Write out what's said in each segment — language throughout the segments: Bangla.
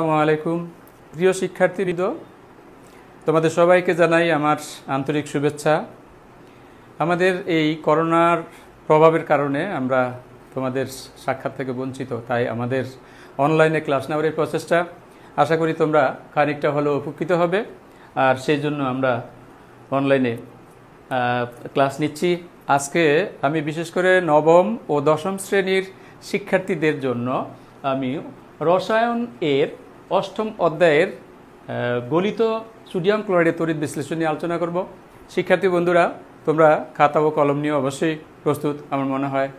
আসসালামু আলাইকুম। প্রিয় শিক্ষার্থীবৃন্দ তোমাদের সবাইকে জানাই আমার আন্তরিক শুভেচ্ছা। আমাদের এই করোনার প্রভাবের কারণে আমরা তোমাদের সাক্ষাৎ থেকে বঞ্চিত, তাই আমাদের অনলাইনে ক্লাস নেওয়ার এই প্রচেষ্টা। আশা করি তোমরা খানিকটা হলেও উপকৃত হবে, আর সেই জন্য আমরা অনলাইনে ক্লাস নিচ্ছি। আজকে আমি বিশেষ করে নবম ও দশম শ্রেণির শিক্ষার্থীদের জন্য আমি রসায়ন এর অষ্টম অধ্যায়ের গলিত সোডিয়াম ক্লোরাইডের তড়িৎ বিশ্লেষণ নিয়ে আলোচনা করব। শিক্ষার্থী বন্ধুরা, তোমরা খাতা ও কলম নিয়ে অবশ্যই প্রস্তুত, আমার মনে হয়।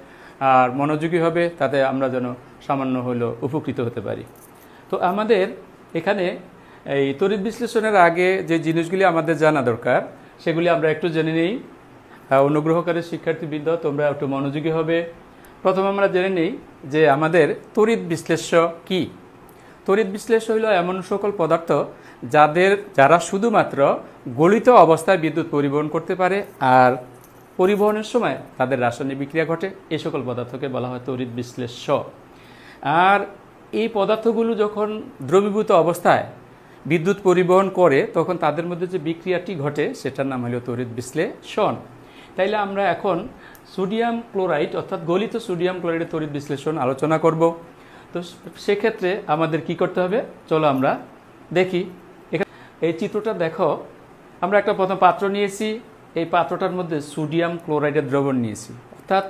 আর মনোযোগী হবে, তাতে আমরা যেন সামান্য হলেও উপকৃত হতে পারি। তো আমাদের এখানে এই তড়িৎ বিশ্লেষণের আগে যে জিনিসগুলি আমাদের জানা দরকার, সেগুলি আমরা একটু জেনে নিই। অনুগ্রহকারী শিক্ষার্থীবৃন্দ, তোমরা একটু মনোযোগী হবে। প্রথমে আমরা জেনে নিই যে আমাদের তড়িৎ বিশ্লেষ্য কি। তড়িৎ বিশ্লেষ হলো এমন সকল পদার্থ যাদের, যারা শুধুমাত্র গলিত অবস্থায় বিদ্যুৎ পরিবহন করতে পারে আর পরিবহনের সময় তাদের রাসায়নিক বিক্রিয়া ঘটে। এ সকল পদার্থকে বলা হয় তড়িৎ বিশ্লেষ্য। আর এই পদার্থগুলো যখন দ্রবীভূত অবস্থায় বিদ্যুৎ পরিবহন করে, তখন তাদের মধ্যে যে বিক্রিয়াটি ঘটে, সেটার নাম হলো তড়িৎ বিশ্লেষণ। তাইলে আমরা এখন সোডিয়াম ক্লোরাইড, অর্থাৎ গলিত সোডিয়াম ক্লোরাইডের তড়িৎ বিশ্লেষণ আলোচনা করব। তো সেক্ষেত্রে আমাদের কি করতে হবে? চলো আমরা দেখি। এই চিত্রটা দেখো। আমরা একটা প্রথম পাত্র নিয়েছি। এই পাত্রটার মধ্যে সোডিয়াম ক্লোরাইডের দ্রবণ নিয়েছি। অর্থাৎ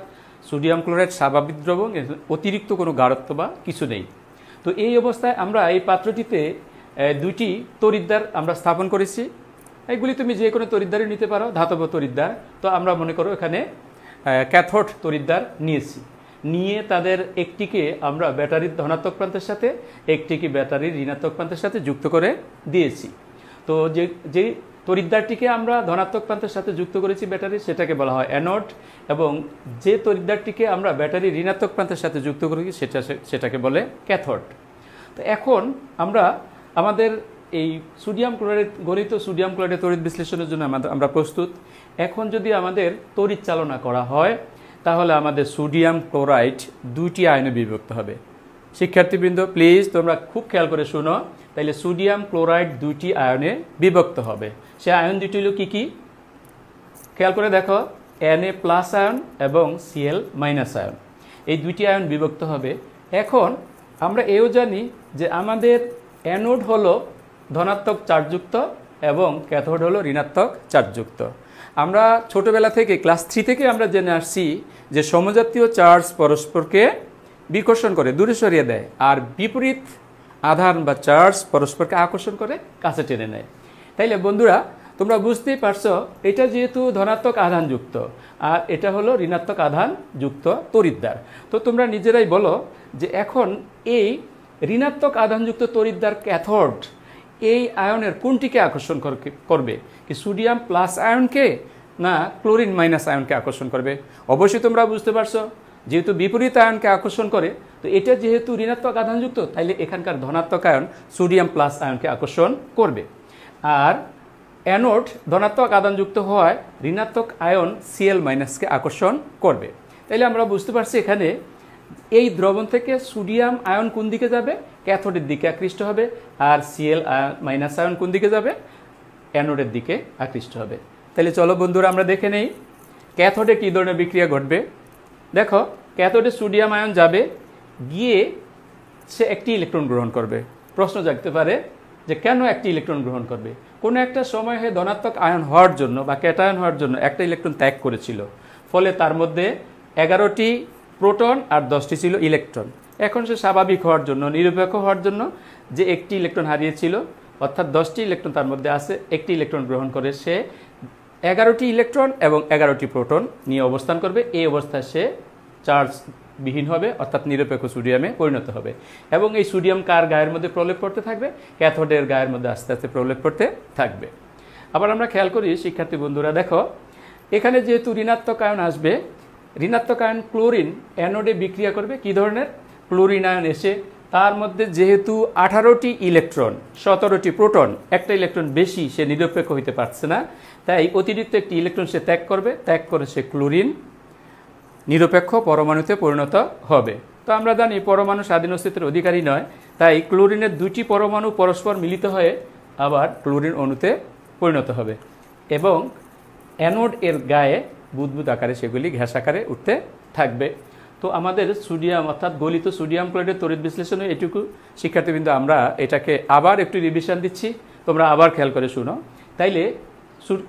সোডিয়াম ক্লোরাইড স্বাভাবিক দ্রবণ অতিরিক্ত কোনো গাঢ়ত্ব বা কিছু নেই। তো এই অবস্থায় আমরা এই পাত্রটিতে দুইটি তরিদ্দার আমরা স্থাপন করেছি। এইগুলি তুমি যে কোনো তরিদ্দারই নিতে পারো, ধাতব তরিদ্দার। তো আমরা মনে করো এখানে ক্যাথোড তরিদ্দার নিয়েছি। নিয়ে তাদের একটিকে আমরা ব্যাটারির ধনাত্মক প্রান্তের সাথে, একটিকে ব্যাটারির ঋণাত্মক প্রান্তের সাথে যুক্ত করে দিয়েছি। তো যে যে তরিদ্দারটিকে আমরা ধনাত্মক প্রান্তের সাথে যুক্ত করেছি ব্যাটারি, সেটাকে বলা হয় অ্যানোড এবং যে তরিদ্দারটিকে আমরা ব্যাটারি ঋণাত্মক প্রান্তের সাথে যুক্ত করেছি, সেটা সেটাকে বলে ক্যাথোড। তো এখন আমরা আমাদের এই সোডিয়াম ক্লোরাইড, গলিত সোডিয়াম ক্লোরাইডের তড়িৎ বিশ্লেষণের জন্য আমরা প্রস্তুত। এখন যদি আমাদের তড়িৎ চালনা করা হয় তাহলে আমাদের সোডিয়াম ক্লোরাইড দুইটি আয়নে বিভক্ত হবে। শিক্ষার্থীবৃন্দ, প্লিজ তোমরা খুব খেয়াল করে শোনো, তাইলে সোডিয়াম ক্লোরাইড দুইটি আয়নে বিভক্ত হবে। সে আয়ন দুটি হলো কী কী? খেয়াল করে দেখো এন এ প্লাস আয়ন এবং সিএল মাইনাস আয়ন। এই দুইটি আয়ন বিভক্ত হবে। এখন আমরা এও জানি যে আমাদের অ্যানোড হলো ধনাত্মক চার্জযুক্ত এবং ক্যাথোড হলো ঋণাত্মক চার্জযুক্ত। আমরা ছোটবেলা থেকে, ক্লাস থ্রি থেকে আমরা জেনে আসছি যে সমজাতীয় চার্জ পরস্পরকে বিকর্ষণ করে, দূরে সরিয়ে দেয়, আর বিপরীত আধান বা চার্জ পরস্পরকে আকর্ষণ করে, কাছে টেনে নেয়। তাইলে বন্ধুরা, তোমরা বুঝতেই পারছ, এটা যেহেতু ধনাত্মক আধান যুক্ত, আর এটা হলো ঋণাত্মক আধান যুক্ত তরিদ্দার তো তোমরা নিজেরাই বলো যে এখন এই ঋণাত্মক আধানযুক্ত তরিদ্দার ক্যাথোড এই আয়নের কোনটিকে আকর্ষণ কর- করবে? কি সোডিয়াম প্লাস আয়নকে না ক্লোরিন মাইনাস আয়নকে আকর্ষণ করবে? অবশ্যই তোমরা বুঝতে পারছ। যেহেতু বিপরীত আয়নকে আকর্ষণ করে, তো এটা যেহেতু ঋণাত্মক আধানযুক্ত, তাইলে এখানকার ধনাত্মক আয়ন সোডিয়াম প্লাস আয়নকে আকর্ষণ করবে। আর অ্যানোড ধনাত্মক আদানযুক্ত হওয়ায় ঋণাত্মক আয়ন সিএল মাইনাসকে আকর্ষণ করবে। তাইলে আমরা বুঝতে পারছি এখানে এই দ্রবণ থেকে সোডিয়াম আয়ন কোন দিকে যাবে? ক্যাথোডের দিকে আকৃষ্ট হবে আর সিএল মাইনাস আয়ন কোন দিকে যাবে? অ্যানোডের দিকে আকৃষ্ট হবে। তাহলে চলো বন্ধুরা, আমরা দেখে নেই ক্যাথোডে কী ধরনের বিক্রিয়া ঘটবে। দেখো, ক্যাথোডে সোডিয়াম আয়ন যাবে, গিয়ে সে একটি ইলেকট্রন গ্রহণ করবে। প্রশ্ন জাগতে পারে যে কেন একটি ইলেকট্রন গ্রহণ করবে? কোনো একটা সময় হয়ে ধনাত্মক আয়ন হওয়ার জন্য বা ক্যাটায়ন হওয়ার জন্য একটা ইলেকট্রন ত্যাগ করেছিল। ফলে তার মধ্যে এগারোটি প্রোটন আর দশটি ছিল ইলেকট্রন। এখন সে স্বাভাবিক হওয়ার জন্য, নিরপেক্ষ হওয়ার জন্য যে একটি ইলেকট্রন হারিয়েছিল, অর্থাৎ দশটি ইলেকট্রন তার মধ্যে আছে, একটি ইলেকট্রন গ্রহণ করে সে এগারোটি ইলেকট্রন এবং এগারোটি প্রোটন নিয়ে অবস্থান করবে। এই অবস্থায় সে চার্জ বিহীন হবে, অর্থাৎ নিরপেক্ষ সোডিয়ামে পরিণত হবে এবং এই সোডিয়াম কার গায়ের মধ্যে প্রলেপ করতে থাকবে? ক্যাথোডের গায়ের মধ্যে আস্তে আস্তে প্রলেপ করতে থাকবে। আবার আমরা খেয়াল করি, শিক্ষার্থী বন্ধুরা, দেখো, এখানে যেহেতু ঋণাত্মক আয়ন আসবে ঋণাত্মক আয়ন ক্লোরিন অ্যানোডে বিক্রিয়া করবে কি ধরনের? ক্লোরিন আয়ন এসে তার মধ্যে যেহেতু আঠারোটি ইলেকট্রন, সতেরোটি প্রোটন, একটা ইলেকট্রন বেশি সে নিরপেক্ষ হইতে পারছে না, তাই অতিরিক্ত একটি ইলেকট্রন সে ত্যাগ করবে, ত্যাগ করে সে ক্লোরিন নিরপেক্ষ পরমাণুতে পরিণত হবে। তো আমরা জানি পরমাণু স্বাধীন অস্তিত্বের অধিকারী নয়, তাই ক্লোরিনের দুটি পরমাণু পরস্পর মিলিত হয়ে আবার ক্লোরিন অণুতে পরিণত হবে এবং অ্যানোড এর গায়ে বুদবুদ আকারে সেগুলি ঘ্যাস আকারে উঠতে থাকবে। তো আমাদের সোডিয়াম, অর্থাৎ গলিত সোডিয়াম ক্লোরাইডের তড়িৎ বিশ্লেষণে এটুকু শিক্ষার্থীবৃন্দ, আমরা এটাকে আবার একটু রিভিশন দিচ্ছি। তোমরা আবার খেয়াল করে শুনো। তাইলে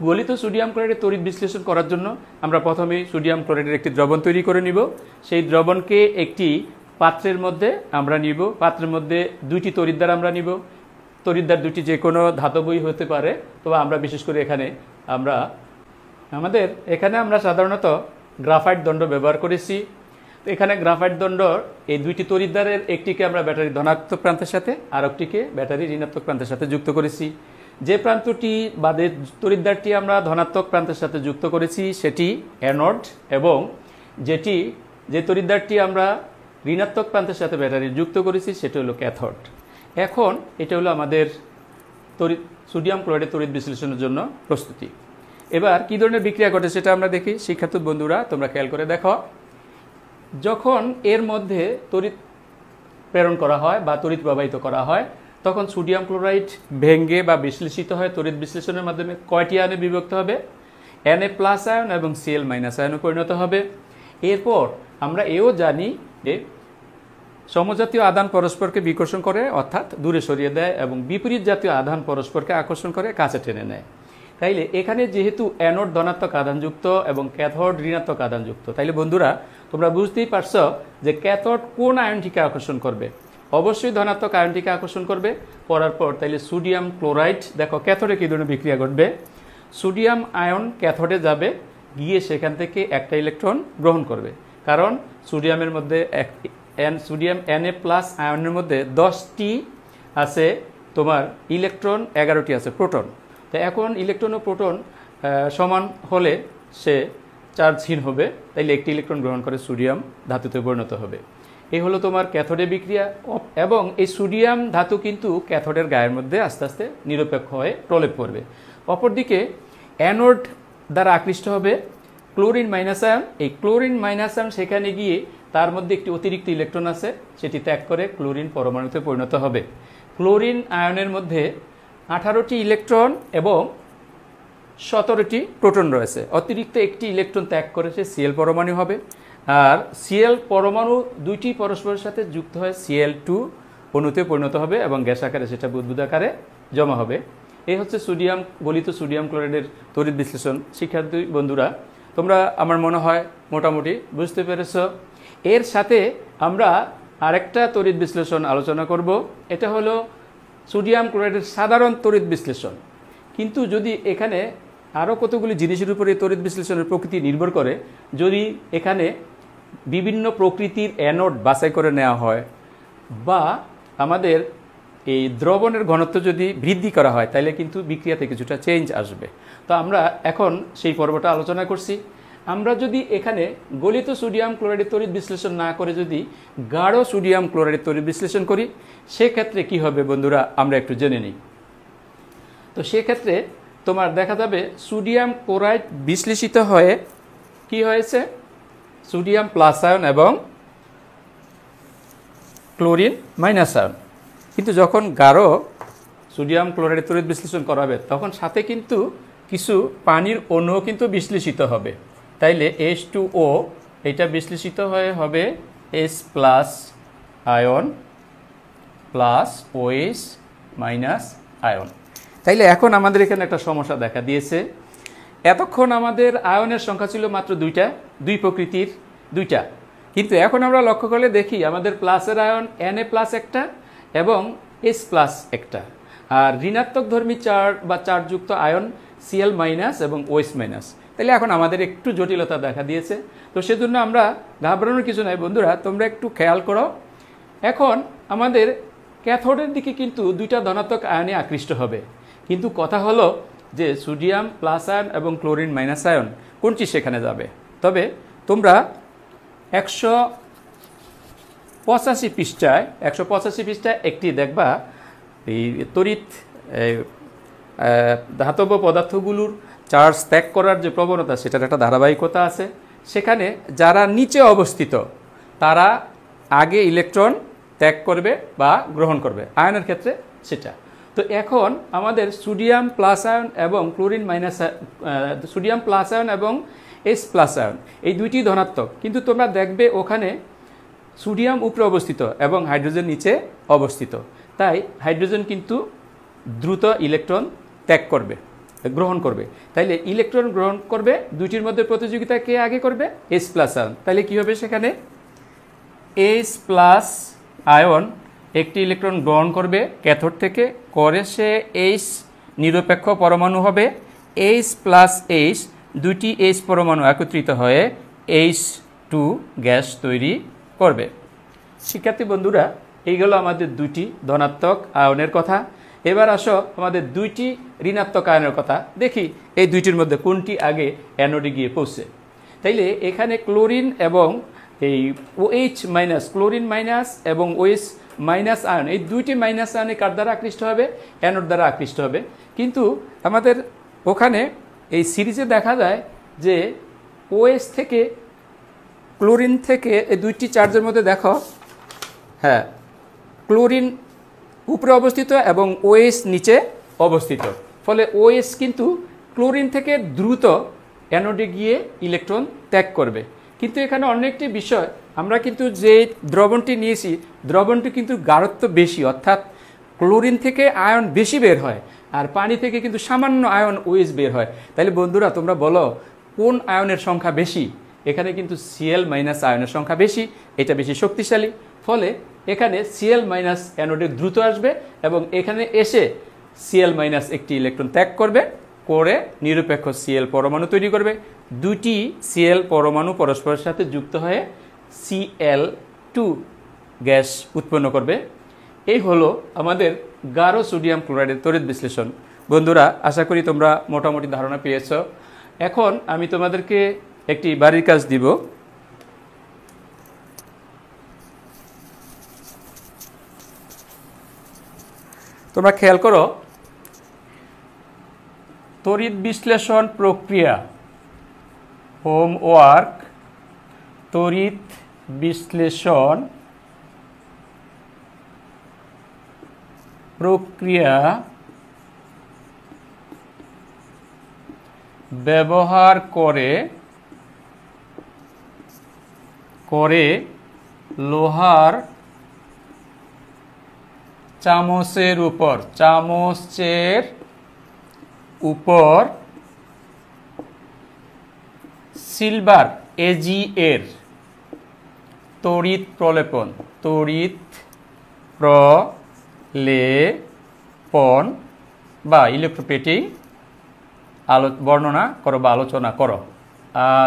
গলিত সোডিয়াম ক্লোরাইডের তড়িৎ বিশ্লেষণ করার জন্য আমরা প্রথমেই সোডিয়াম ক্লোরাইডের একটি দ্রবণ তৈরি করে নিব। সেই দ্রবণকে একটি পাত্রের মধ্যে আমরা নিব। পাত্রের মধ্যে দুইটি তড়িৎদ্বার আমরা নিব। তড়িৎদ্বার দুটি যে কোনো ধাতবই হতে পারে, তবে আমরা বিশেষ করে এখানে আমরা আমাদের এখানে আমরা সাধারণত গ্রাফাইট দণ্ড ব্যবহার করেছি। তো এখানে গ্রাফাইট দণ্ড, এই দুইটি তড়িৎদ্বারের একটিকে আমরা ব্যাটারি ধনাত্মক প্রান্তের সাথে আর একটিকে ব্যাটারি ঋণাত্মক প্রান্তের সাথে যুক্ত করেছি। যে প্রান্তটি বাদে তড়িৎদ্বারটি আমরা ধনাত্মক প্রান্তের সাথে যুক্ত করেছি, সেটি অ্যানোড এবং যেটি, যে তড়িৎদ্বারটি আমরা ঋণাত্মক প্রান্তের সাথে ব্যাটারি যুক্ত করেছি, সেটি হলো ক্যাথড। এখন এটা হলো আমাদের তড়িৎ সোডিয়াম ক্লোরাইডের তড়িৎ বিশ্লেষণের জন্য প্রস্তুতি। এবার কী ধরনের বিক্রিয়া ঘটে সেটা আমরা দেখি। শিক্ষার্থী বন্ধুরা, তোমরা খেয়াল করে দেখো। যখন এর মধ্যে তড়িৎ প্রেরণ করা হয় বা তড়িৎ প্রবাহিত করা হয়, তখন সোডিয়াম ক্লোরাইড ভেঙ্গে বা বিশ্লেষিত হয় তড়িৎ বিশ্লেষণের মাধ্যমে কয়টি আয়নে বিভক্ত হবে? এনএ প্লাস আয়ন এবং সিএল মাইনাস আয়নে পরিণত হবে। এরপর আমরা এও জানি যে সমজাতীয় আদান পরস্পরকে বিকর্ষণ করে, অর্থাৎ দূরে সরিয়ে দেয় এবং বিপরীত জাতীয় আধান পরস্পরকে আকর্ষণ করে কাছে টেনে নেয়। তাইলে এখানে যেহেতু অ্যানোড ধনাত্মক আধানযুক্ত এবং ক্যাথোড ঋণাত্মক আধানযুক্ত তাইলে বন্ধুরা তোমরা বুঝতেই পারছ যে ক্যাথোড কোন আয়নটিকে আকর্ষণ করবে? অবশ্যই ধনাত্মক আয়নটিকে আকর্ষণ করবে করার পর তাইলে সোডিয়াম ক্লোরাইড, দেখো ক্যাথোডে কী ধরনের বিক্রিয়া ঘটবে? সোডিয়াম আয়ন ক্যাথোডে যাবে, গিয়ে সেখান থেকে একটা ইলেকট্রন গ্রহণ করবে। কারণ সোডিয়ামের মধ্যে এক, N, sodium N A plus আয়নের মধ্যে দশটি আছে তোমার ইলেকট্রন, এগারোটি আছে প্রোটন। তো এখন ইলেকট্রন ও প্রোটন সমান হলে সে চার্জহীন হবে, তাইলে একটি ইলেকট্রন গ্রহণ করে সোডিয়াম ধাতুতে পরিণত হবে। এই হলো তোমার ক্যাথোডে বিক্রিয়া এবং এই সোডিয়াম ধাতু কিন্তু ক্যাথোডের গায়ের মধ্যে আস্তে আস্তে নিরপেক্ষ হয়ে প্রলেপ করবে। অপরদিকে, অ্যানোড দ্বারা আকৃষ্ট হবে, ক্লোরিন মাইনাস আয়ন। এই ক্লোরিন মাইনাস আয়ন সেখানে গিয়ে তার মধ্যে একটি অতিরিক্ত ইলেকট্রন আছে, সেটি ত্যাগ করে ক্লোরিন পরমাণুতে পরিণত হবে। ক্লোরিন আয়নের মধ্যে আঠারোটি ইলেকট্রন এবং সতেরোটি প্রোটন রয়েছে। অতিরিক্ত একটি ইলেকট্রন ত্যাগ করেছে সিএল পরমাণু হবে। আর সিএল পরমাণু দুইটি পরস্পরের সাথে যুক্ত হয় সিএল টু অণুতে পরিণত হবে এবং গ্যাস আকারে সেটা বুদ্বুদ আকারে জমা হবে। এই হচ্ছে সোডিয়াম, গলিত সোডিয়াম ক্লোরাইডের তড়িৎ বিশ্লেষণ। শিক্ষার্থী বন্ধুরা, তোমরা আমার মনে হয় মোটামুটি বুঝতে পেরেছ। এর সাথে আমরা আরেকটা তড়িৎ বিশ্লেষণ আলোচনা করব। এটা হলো সোডিয়াম ক্লোরাইডের সাধারণ তড়িৎ বিশ্লেষণ। কিন্তু যদি এখানে আরও কতগুলি জিনিসের উপরে তড়িৎ বিশ্লেষণের প্রকৃতি নির্ভর করে, যদি এখানে বিভিন্ন প্রকৃতির অ্যানোড বাছাই করে নেওয়া হয় বা আমাদের এই দ্রবণের ঘনত্ব যদি বৃদ্ধি করা হয় তাহলে কিন্তু বিক্রিয়াতে কিছুটা চেঞ্জ আসবে। তো আমরা এখন সেই পর্বটা আলোচনা করছি। আমরা যদি এখানে গলিত সোডিয়াম ক্লোরাইডের তড়িৎ বিশ্লেষণ না করে যদি গাঢ় সোডিয়াম ক্লোরাইডের তড়িৎ বিশ্লেষণ করি সেক্ষেত্রে কি হবে বন্ধুরা, আমরা একটু জেনে নিই। তো সেক্ষেত্রে তোমার দেখা যাবে সোডিয়াম ক্লোরাইড বিশ্লেষিত হয়ে কি হয়েছে? সোডিয়াম প্লাস আয়ন এবং ক্লোরিন মাইনাস আয়ন। কিন্তু যখন গাঢ় সোডিয়াম ক্লোরাইড তড়িৎ বিশ্লেষণ করা হবে, তখন সাথে কিন্তু কিছু পানির অণুও কিন্তু বিশ্লেষিত হবে। তাইলে এস টু ও এটা বিশ্লেষিত হয়ে হবে S plus ion plus OS minus ion. তাইলে এখন আমাদের এখানে একটা সমস্যা দেখা দিয়েছে। এতক্ষণ আমাদের আয়নের সংখ্যা ছিল মাত্র দুইটা, দুই প্রকৃতির দুইটা। কিন্তু এখন আমরা লক্ষ্য করলে দেখি আমাদের প্লাসের আয়ন এন এ প্লাস একটা এবং এস প্লাস একটা। আর ঋণাত্মক ধর্মী চার বা চারযুক্ত আয়ন সিএল মাইনাস এবং ওয়েস মাইনাস। তাহলে এখন আমাদের একটু জটিলতা দেখা দিয়েছে। তো সেজন্য আমরা ঘাবড়ানোর কিছু নাই বন্ধুরা, তোমরা একটু খেয়াল করো। এখন আমাদের ক্যাথোডের দিকে কিন্তু দুইটা ধনাত্মক আয়নে আকৃষ্ট হবে। কিন্তু কথা হলো যে সোডিয়াম, প্লাস আয়ন এবং ক্লোরিন মাইনাস আয়ন কোনটি সেখানে যাবে? তবে তোমরা একশো পঁচাশি পৃষ্ঠায়, একশো পঁচাশি পৃষ্ঠায় একটি দেখবা, এই তড়িৎ ধাতব পদার্থগুলোর চার্জ ত্যাগ করার যে প্রবণতা, সেটার একটা ধারাবাহিকতা আছে। সেখানে যারা নিচে অবস্থিত, তারা আগে ইলেকট্রন ত্যাগ করবে বা গ্রহণ করবে। আয়নের ক্ষেত্রে সেটা। তো এখন আমাদের সোডিয়াম প্লাস আয়ন এবং chlorine minus sodium plus ion এবং এস প্লাস আয়ন, এই দুইটি ধনাত্মক। কিন্তু তোমরা দেখবে ওখানে সোডিয়াম উপরে অবস্থিত এবং হাইড্রোজেন নিচে অবস্থিত। তাই হাইড্রোজেন কিন্তু দ্রুত ইলেকট্রন ত্যাগ করবে, গ্রহণ করবে। তাইলে ইলেকট্রন গ্রহণ করবে, দুইটির মধ্যে প্রতিযোগিতা কে আগে করবে? S plus ion. তাইলে কী হবে সেখানে? এস প্লাস আয়ন একটি ইলেকট্রন গ্রহণ করবে ক্যাথোড থেকে। করে সে এইচ নিরপেক্ষ পরমাণু হবে। এইচ প্লাস এইচ দুইটি এইচ পরমাণু একত্রিত হয়ে এইচ টু গ্যাস তৈরি করবে। শিক্ষার্থী বন্ধুরা এইগুলো আমাদের দুইটি ধনাত্মক আয়নের কথা। এবার আসো আমাদের দুইটি ঋণাত্মক আয়নের কথা। দেখি এই দুইটির মধ্যে কোনটি আগে অ্যানোডে গিয়ে পৌঁছে। তাইলে এখানে ক্লোরিন এবং এই ওএইচ মাইনাস ক্লোরিন মাইনাস এবং ওএইচ মাইনাস আয়ন এই দুইটি মাইনাস আয়নে কার দ্বারা আকৃষ্ট হবে? অ্যানোড দ্বারা আকৃষ্ট হবে। কিন্তু আমাদের ওখানে এই সিরিজে দেখা যায় যে ওএস থেকে ক্লোরিন থেকে এই দুইটি চার্জের মধ্যে দেখো হ্যাঁ ক্লোরিন উপরে অবস্থিত এবং ওএস নিচে অবস্থিত। ফলে ওএস কিন্তু ক্লোরিন থেকে দ্রুত অ্যানোডে গিয়ে ইলেকট্রন ত্যাগ করবে। কিন্তু এখানে অন্য একটি বিষয়, আমরা কিন্তু যে দ্রবণটি নিয়েছি, দ্রবণটি কিন্তু গাঢ়ত্ব বেশি, অর্থাৎ ক্লোরিন থেকে আয়ন বেশি বের হয় আর পানি থেকে কিন্তু সামান্য আয়ন ওয়েস বের হয়। তাহলে বন্ধুরা, তোমরা বলো, কোন আয়নের সংখ্যা বেশি? এখানে কিন্তু সিএল মাইনাস আয়নের সংখ্যা বেশি, এটা বেশি শক্তিশালী। ফলে এখানে সিএল মাইনাস অ্যানোডে দ্রুত আসবে এবং এখানে এসে সিএল মাইনাস একটি ইলেকট্রন ত্যাগ করবে, করে নিরপেক্ষ সিএল পরমাণু তৈরি করবে। দুটি সিএল পরমাণু পরস্পরের সাথে যুক্ত হয়ে সিএল টু গ্যাস উৎপন্ন করবে। এই হলো আমাদের গাঢ় সোডিয়াম ক্লোরাইডের তড়িৎ বিশ্লেষণ। বন্ধুরা, আশা করি তোমরা মোটামুটি ধারণা পেয়েছ। এখন আমি তোমাদেরকে একটি বাড়ির কাজ দিব। তোমরা খেয়াল করো, তড়িৎ বিশ্লেষণ প্রক্রিয়া হোমওয়ার্ক তড়িৎ বিশ্লেষণ প্রক্রিয়া ব্যবহার করে করে লোহার চামচের উপর চামচের উপর সিলভার এজি এর তড়িৎ প্রলেপন তড়িৎ প্রলেপন বা ইলেকট্রোপেটিং আলো, বর্ণনা করো বা আলোচনা করো।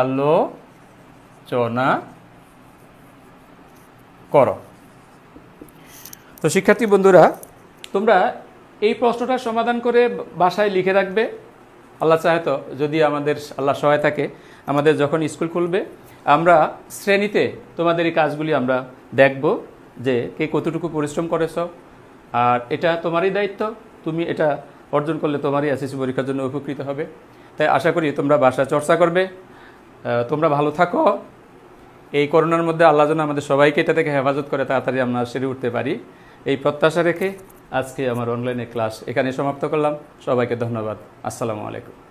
আলোচনা করো। তো শিক্ষার্থী বন্ধুরা, তোমরা এই প্রশ্নটার সমাধান করে বাসায় লিখে রাখবে। আল্লাহ চাহে তো যদি আমাদের আল্লাহ সহায় থাকে। আমাদের যখন স্কুল খুলবে, আমরা শ্রেণীতে তোমাদের এই কাজগুলি আমরা দেখব যে কে কতটুকু পরিশ্রম করেছ আর এটা তোমারই দায়িত্ব, তুমি এটা অর্জন করলে তোমারই এসএসসি পরীক্ষার জন্য উপকৃত হবে। তাই আশা করি তোমরা বাসা চর্চা করবে। তোমরা ভালো থাকো। এই করোনার মধ্যে আল্লাহ যেন আমাদের সবাইকে এটা থেকে হেফাজত করে, তাড়াতাড়ি আমরা সেরে উঠতে পারি। এই প্রত্যাশা রেখে আজকে আমার অনলাইনে ক্লাস এখানে সমাপ্ত করলাম। সবাইকে ধন্যবাদ। আসসালামু আলাইকুম।